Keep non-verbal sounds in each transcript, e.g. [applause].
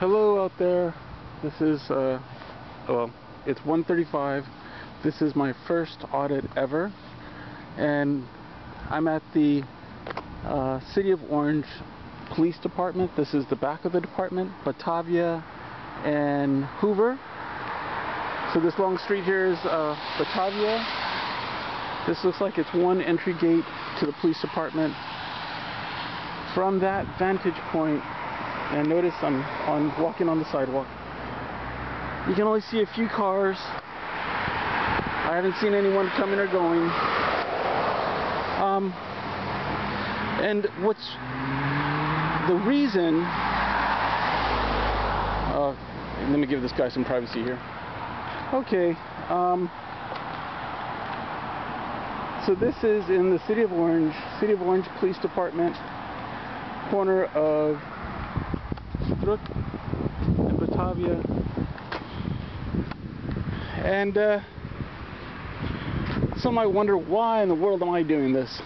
Hello out there. This is, uh, well, it's 1:35. This is my first audit ever, and I'm at the uh, City of Orange Police Department. This is the back of the department, Batavia and Hoover. So this long street here is uh, Batavia. This looks like it's one entry gate to the police department. From that vantage point, and notice I'm on walking on the sidewalk. You can only see a few cars. I haven't seen anyone coming or going. Um, and what's the reason? Uh, let me give this guy some privacy here. Okay. Um, so this is in the City of Orange, City of Orange Police Department, corner of Struck and Batavia. And uh, some might wonder why in the world am I doing this?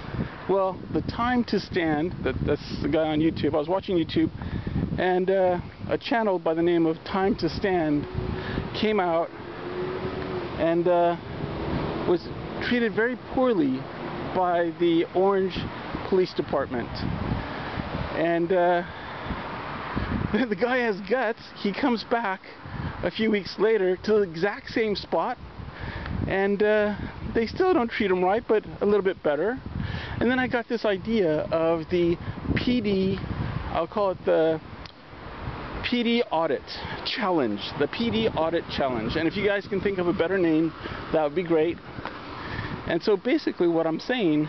Well, the time to stand, that, that's the guy on YouTube. I was watching YouTube and uh, a channel by the name of Time to Stand came out and uh, was treated very poorly by the Orange Police Department. And uh, [laughs] the guy has guts. He comes back a few weeks later to the exact same spot, and uh, they still don't treat him right, but a little bit better. And then I got this idea of the PD, I'll call it the PD Audit Challenge, the PD Audit Challenge. And if you guys can think of a better name, that would be great. And so basically what I'm saying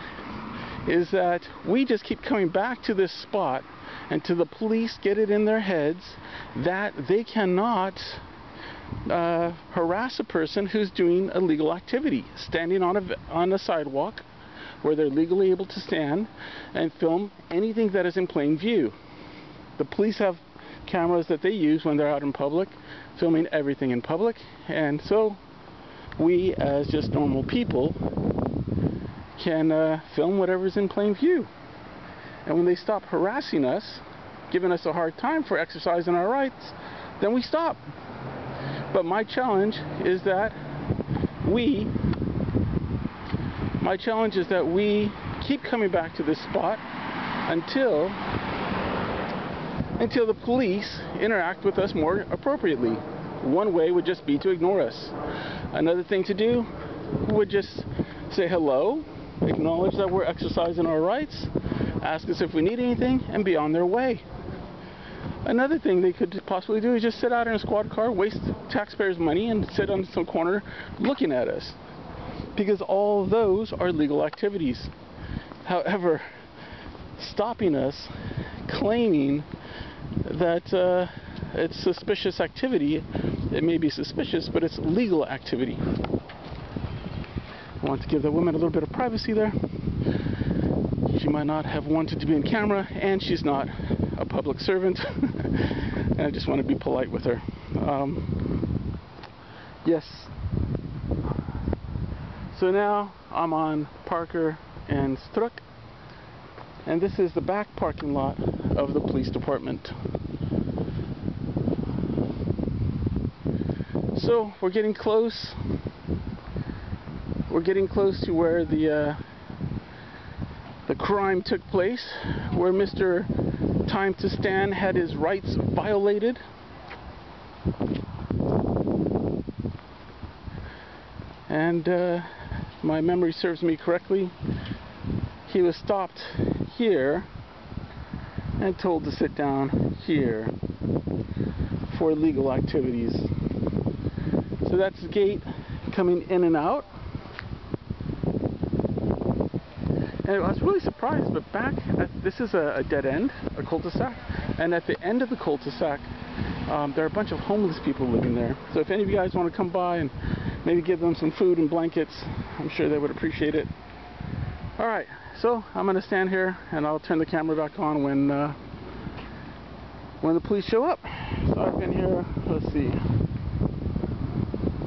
is that we just keep coming back to this spot and to the police get it in their heads that they cannot uh, harass a person who's doing illegal activity, standing on a, on a sidewalk where they're legally able to stand and film anything that is in plain view. The police have cameras that they use when they're out in public, filming everything in public, and so we, as just normal people, can uh, film whatever's in plain view. And when they stop harassing us, giving us a hard time for exercising our rights, then we stop. But my challenge is that we, my challenge is that we keep coming back to this spot until until the police interact with us more appropriately. One way would just be to ignore us. Another thing to do would just say hello, acknowledge that we're exercising our rights, ask us if we need anything, and be on their way. Another thing they could possibly do is just sit out in a squad car, waste taxpayers' money, and sit on some corner looking at us. Because all those are legal activities. However, stopping us, claiming that uh, it's suspicious activity, it may be suspicious, but it's legal activity. I want to give the woman a little bit of privacy there. She might not have wanted to be in camera, and she's not a public servant. [laughs] and I just want to be polite with her. Um, yes. So now I'm on Parker and Struck, and this is the back parking lot of the police department. So we're getting close. We're getting close to where the uh, the crime took place, where Mr. Time to Stand had his rights violated. And uh, my memory serves me correctly, he was stopped here and told to sit down here for illegal activities. So that's the gate coming in and out. And I was really surprised, but back, at, this is a, a, dead end, a cul-de-sac, and at the end of the cul-de-sac, um, there are a bunch of homeless people living there. So if any of you guys want to come by and maybe give them some food and blankets, I'm sure they would appreciate it. Alright, so I'm going to stand here and I'll turn the camera back on when uh, when the police show up. So I've been here, let's see,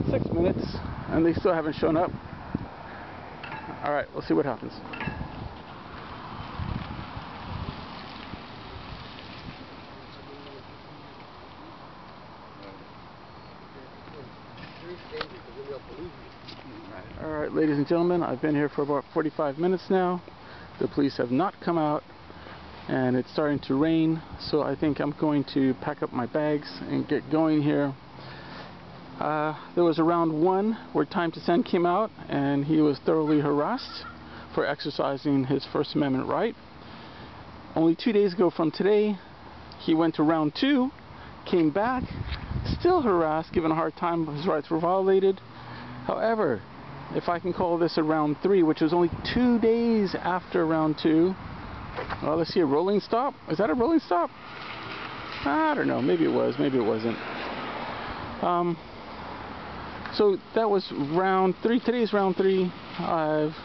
six minutes, and they still haven't shown up. Alright, we'll see what happens. Ladies and gentlemen, I've been here for about 45 minutes now. The police have not come out and it's starting to rain so I think I'm going to pack up my bags and get going here. Uh, there was a round one where Time to Stand came out and he was thoroughly harassed for exercising his First Amendment right. Only two days ago from today he went to round two, came back, still harassed, given a hard time, his rights were violated. However, if I can call this a round three, which was only two days after round two, well, let's see, a rolling stop? Is that a rolling stop? I don't know. Maybe it was. Maybe it wasn't. Um, so that was round three. Today's round three. I've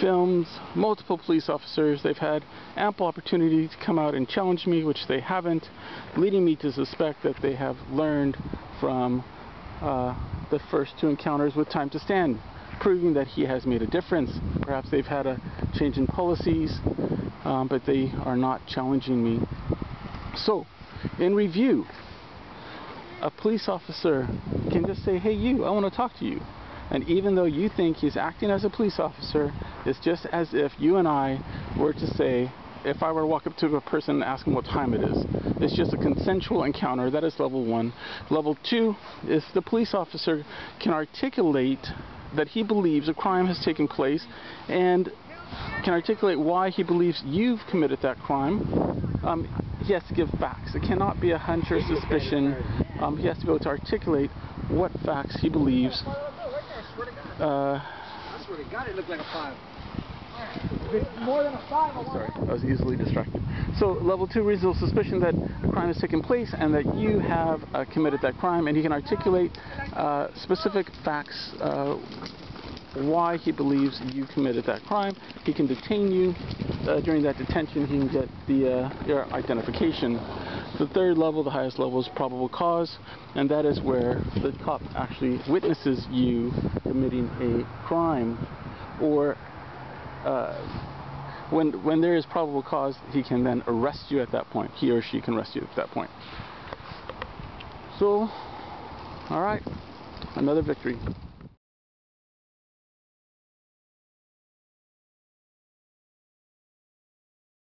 filmed multiple police officers. They've had ample opportunity to come out and challenge me, which they haven't, leading me to suspect that they have learned from uh, the first two encounters with Time to Stand, proving that he has made a difference. Perhaps they've had a change in policies, um, but they are not challenging me. So, in review, a police officer can just say, hey you, I want to talk to you. And even though you think he's acting as a police officer, it's just as if you and I were to say, if I were to walk up to a person and ask them what time it is. It's just a consensual encounter. That is level one. Level two is the police officer can articulate that he believes a crime has taken place and can articulate why he believes you've committed that crime. Um, he has to give facts. It cannot be a hunch or suspicion. Um, he has to be able to articulate what facts he believes. Uh, I swear to God, it looked like a five. More than a five. Sorry, I was easily distracted. So, level two reasonable suspicion that a crime has taken place and that you have uh, committed that crime, and he can articulate uh, specific facts uh, why he believes you committed that crime. He can detain you. Uh, during that detention, he can get the uh, your identification. The third level, the highest level, is probable cause, and that is where the cop actually witnesses you committing a crime, or uh, when when there is probable cause, he can then arrest you at that point. He or she can arrest you at that point. So, all right, another victory.